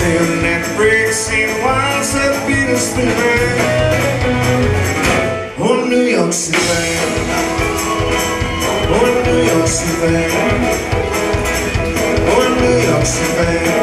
Staring at the and seeing wires that beat us behind Oh, New York City Oh, New York City Oh, New York City